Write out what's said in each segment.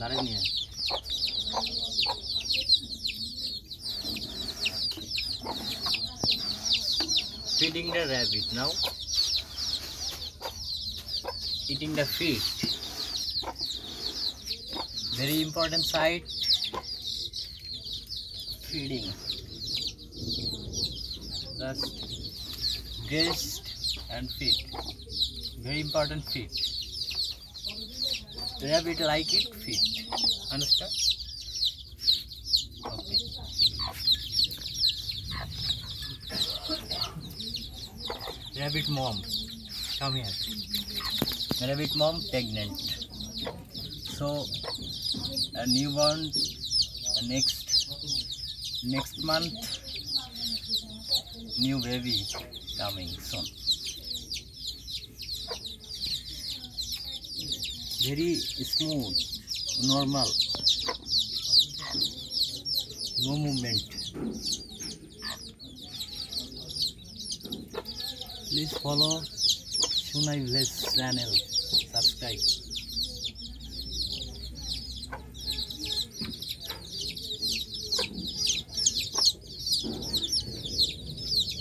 दारे नहीं है feeding the rabbit now eating the feed very important site feeding just guest and feed very important feed rabbit like it feed understand okay. Rabbit mom come here. Rabbit mom pregnant. So a newborn next next month new baby coming soon very smooth normal. No movement. Please follow Sonay Village channel. Subscribe.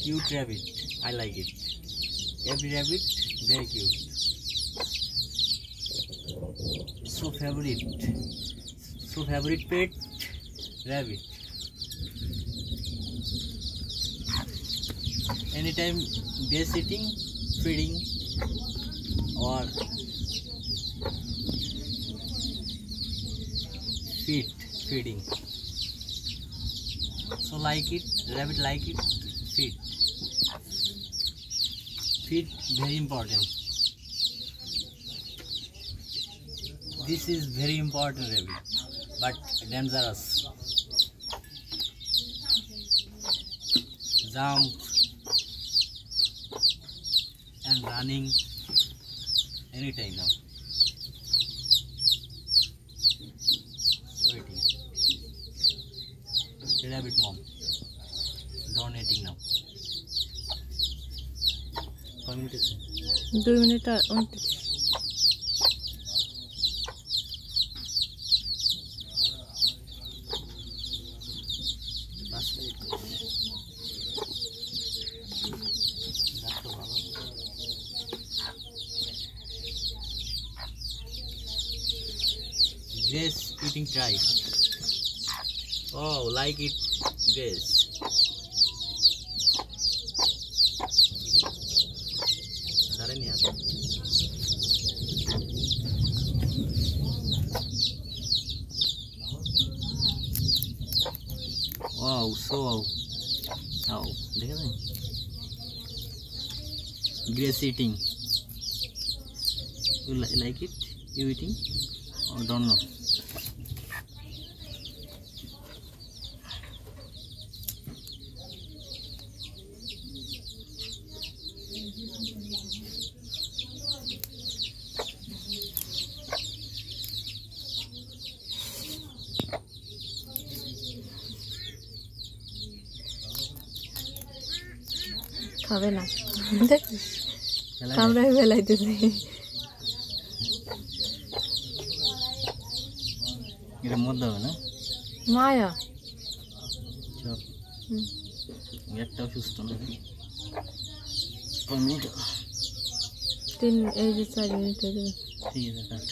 Cute rabbit. I like it. Every rabbit very cute so favorite so favorite pet rabbit anytime babysitting feeding or feed feeding so like it rabbit like it feed feed very important this is very important rabbit but dangerous jump and running anytime now. Sweating. Rabbit mom. Donating now. Uh, one minute. is- Yes, eating try. Oh, like it, grace. Saran ya. Wow, so wow. देखा ना? Grace eating. You like it? You eating? Or don't know? খাবে না দেখিস খেলা কামড়ায় বেলাইতেছে এটা মধ্যে হবে না মায়া চপ হুম। একটাও সুস্থ না কয় মিনিট তিন এই যে চার মিনিট হয়ে যাবে ঠিক আছে কাট